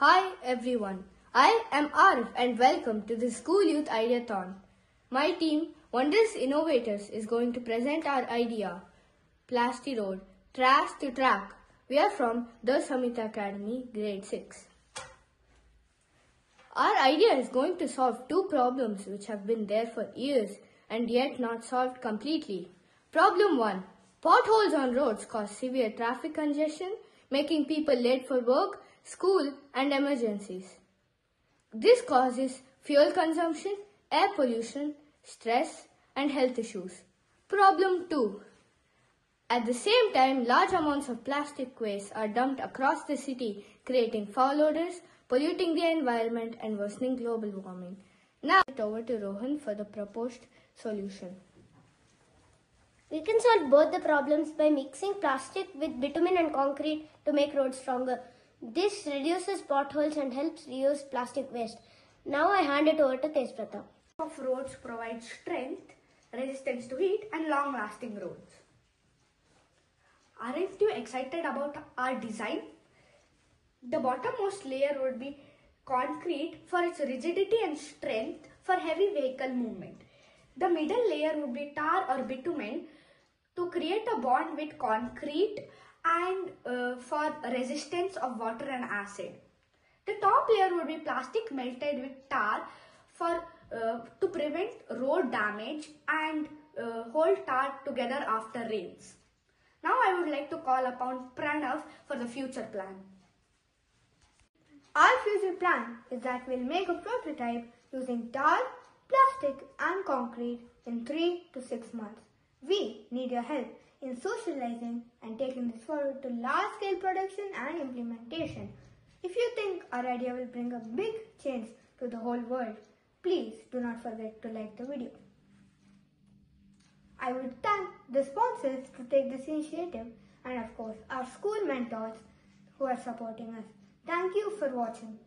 Hi everyone, I am Aarav and welcome to the School Youth Ideathon. My team, Wondrous Innovators, is going to present our idea, PlastiRoad, Trash to Track. We are from the Samhita Academy, grade 6. Our idea is going to solve two problems which have been there for years and yet not solved completely. Problem 1. Potholes on roads cause severe traffic congestion, making people late for work, school and emergencies. This causes fuel consumption, air pollution, stress and health issues. Problem 2. At the same time, large amounts of plastic waste are dumped across the city, creating foul odors, polluting the environment and worsening global warming. Now, over to Rohan for the proposed solution. We can solve both the problems by mixing plastic with bitumen and concrete to make roads stronger. This reduces potholes and helps reuse plastic waste. Now I hand it over to Tejpratap. of roads provide strength, resistance to heat and long-lasting roads. Aren't you excited about our design? The bottommost layer would be concrete for its rigidity and strength for heavy vehicle movement. The middle layer would be tar or bitumen to create a bond with concrete and uh, for resistance of water and acid. The top layer would be plastic melted with tar for uh, to prevent road damage and uh, hold tar together after rains. Now I would like to call upon Pranav for the future plan. Our future plan is that we'll make a prototype using tar, plastic and concrete in 3 to 6 months. We need your help in socializing and taking this forward to large scale production and implementation. If you think our idea will bring a big change to the whole world, please do not forget to like the video. I would thank the sponsors to take this initiative and of course our school mentors who are supporting us. Thank you for watching.